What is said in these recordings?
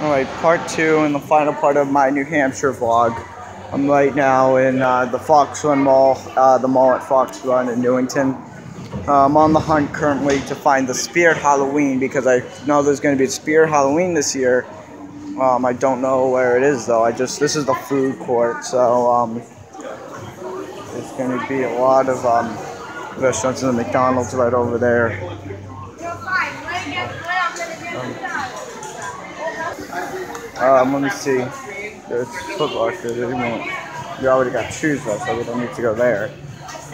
Alright, part two and the final part of my New Hampshire vlog. I'm right now in uh, the Fox Run Mall, uh, the mall at Fox Run in Newington. Uh, I'm on the hunt currently to find the Spirit Halloween because I know there's going to be a Spirit Halloween this year. Um, I don't know where it is though. I just this is the food court, so um, there's going to be a lot of um, restaurants and the McDonald's right over there. Um, let me see. There's Foot Locker. We already got shoes though, so we don't need to go there.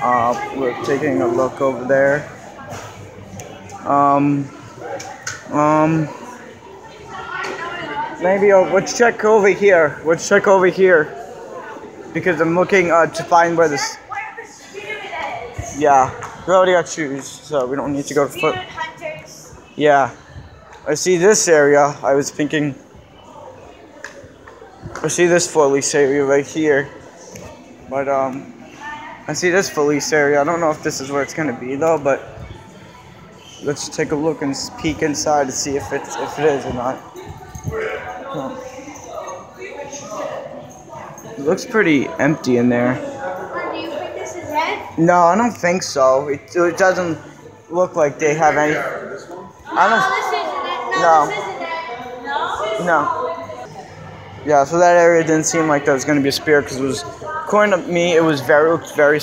Uh, we're taking a look over there. Um, um, maybe uh, let's check over here. Let's check over here because I'm looking uh, to find where this. Yeah, we already got shoes, so we don't need to go to foot. Yeah, I see this area. I was thinking. I see this police area right here. But, um, I see this police area. I don't know if this is where it's going to be, though, but let's take a look and peek inside to see if it's if it is or not. It looks pretty empty in there. Do you think this is red? No, I don't think so. It, it doesn't look like they have any. I don't. this. No, No. Yeah, so that area didn't seem like there was going to be a spear because it was, according to me, it was very, very.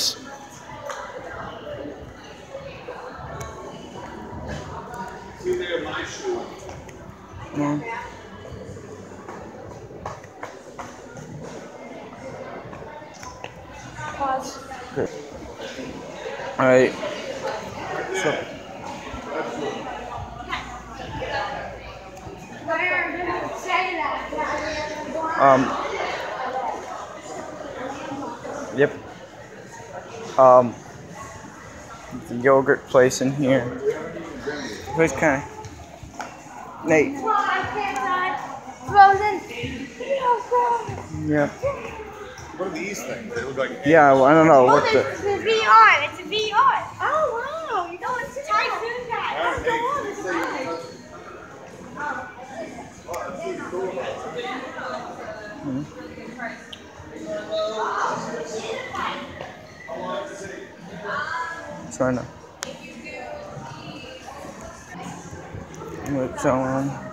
Pause. Good. All right. So, that. Um. Yep. Um. The yogurt place in here. Who's kind of. Nate. Frozen. No. Yeah. What are these things? They look like Yeah. Well, I don't know Oh, what the. it's a VR. It's a VR. Oh, wow. You know, it's a typhoon guy. Let's go on. It's a ride. Trying to. What's on?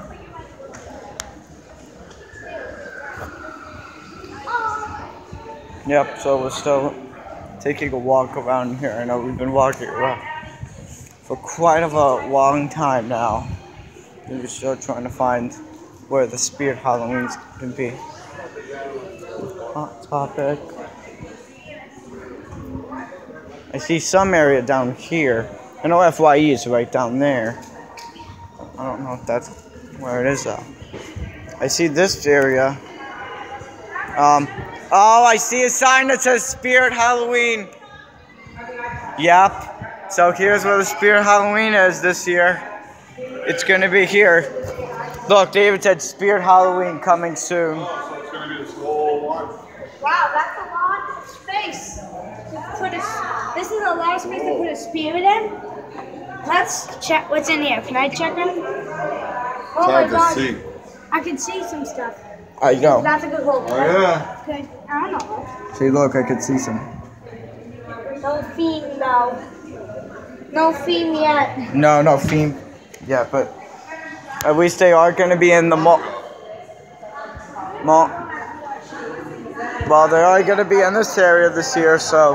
Yep, so we're still taking a walk around here. I know we've been walking around for quite of a long time now. We're still trying to find where the Spirit Halloween's can be. Hot topic. I see some area down here. I know FYE is right down there. I don't know if that's where it is though. I see this area. Um, oh, I see a sign that says Spirit Halloween. Yep. So here's where the Spirit Halloween is this year. It's gonna be here. Look, David said Spirit Halloween coming soon. Wow, that's a lot of space to put a. This is a lot of space to put a spirit in. Let's check what's in here. Can I check it? Oh my hard god, to see. I can see some stuff. I know. That's a good hold. Oh yeah. Okay, I don't know. See, look, I could see some. No theme though. No theme yet. No, no, theme. Yeah, but at least they are going to be in the mall. Mall. Well, they are going to be in this area this year, so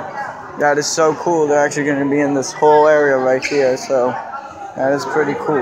that is so cool. They're actually going to be in this whole area right here, so that is pretty cool.